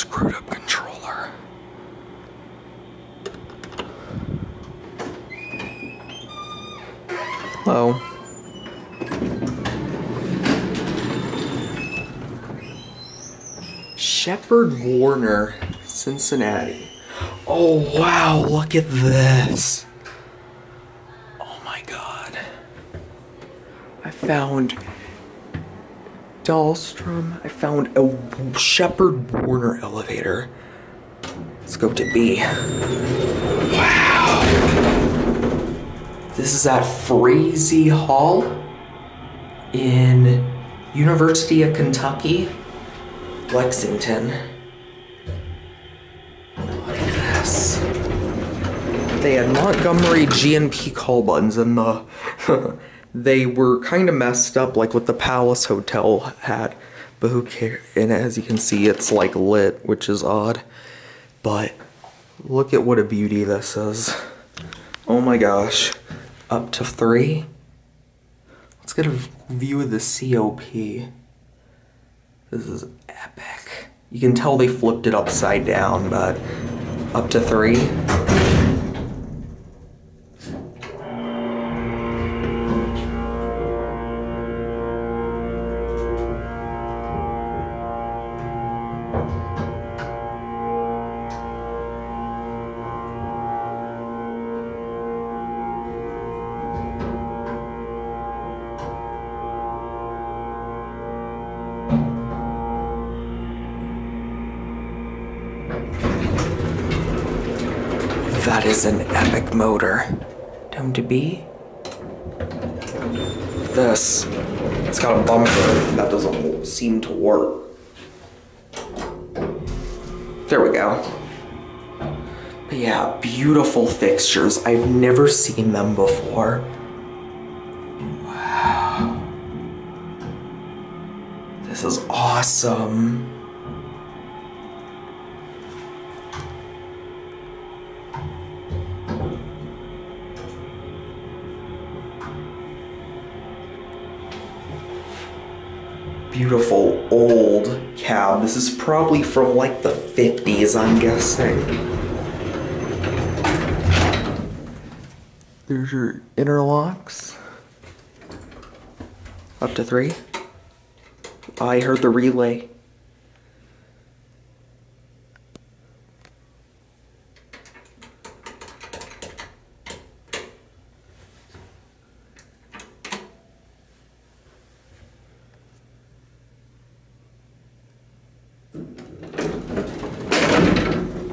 screwed up controller. Hello. Shepard Warner, Cincinnati. Oh wow, look at this. Oh my god. I found Dahlstrom. I found a Shepard Warner elevator. Let's go to B. Wow. This is at Frazee Hall in University of Kentucky, Lexington. Look at this. They had Montgomery G&P call buttons in the they were kind of messed up like what the Palace Hotel had. But who cares? And as you can see, it's like lit, which is odd. But look at what a beauty this is. Oh my gosh. Up to three. Let's get a view of the COP. This is epic. You can tell they flipped it upside down, but up to three. That is an epic motor. Down to B? This. It's got a bumper that doesn't seem to work. There we go. But yeah, beautiful fixtures. I've never seen them before. Wow. This is awesome. Beautiful old cab. This is probably from like the 50s, I'm guessing. There's your interlocks. Up to three. I heard the relay.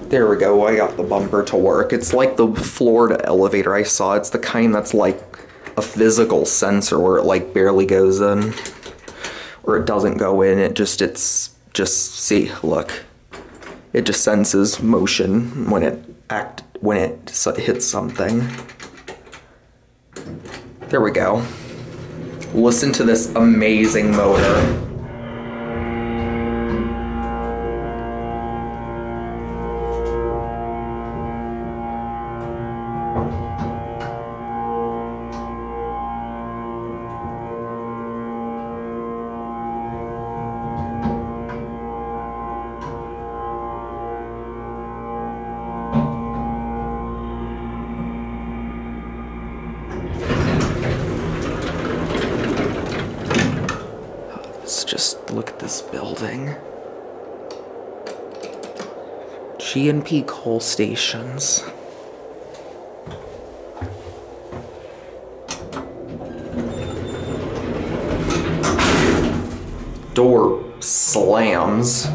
There we go, I got the bumper to work. It's like the Florida elevator I saw. It's the kind that's like a physical sensor where it like barely goes in. Or it doesn't go in, it just, it's, just, see, look. It just senses motion when it act, when it hits something. There we go. Listen to this amazing motor. This building. G&P call stations. Door slams.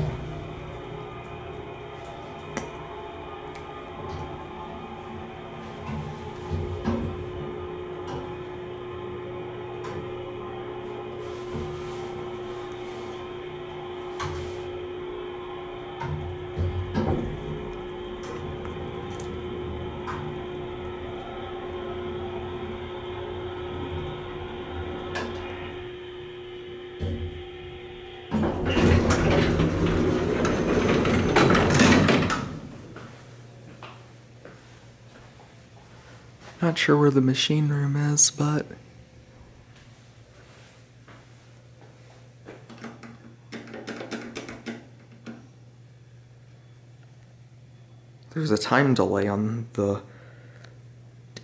Not sure where the machine room is, but. there's a time delay on the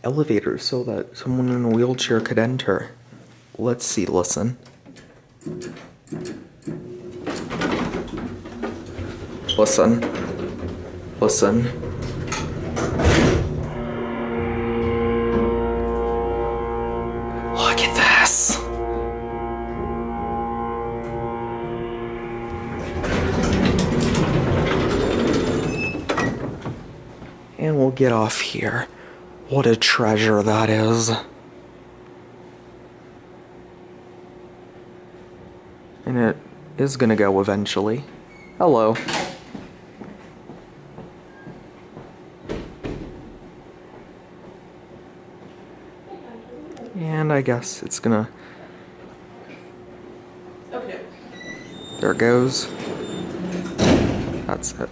elevator so that someone in a wheelchair could enter. Let's see, listen. Listen. Listen. And we'll get off here. What a treasure that is. And it is gonna go eventually. Hello. And I guess it's gonna. Okay. There it goes. That's it.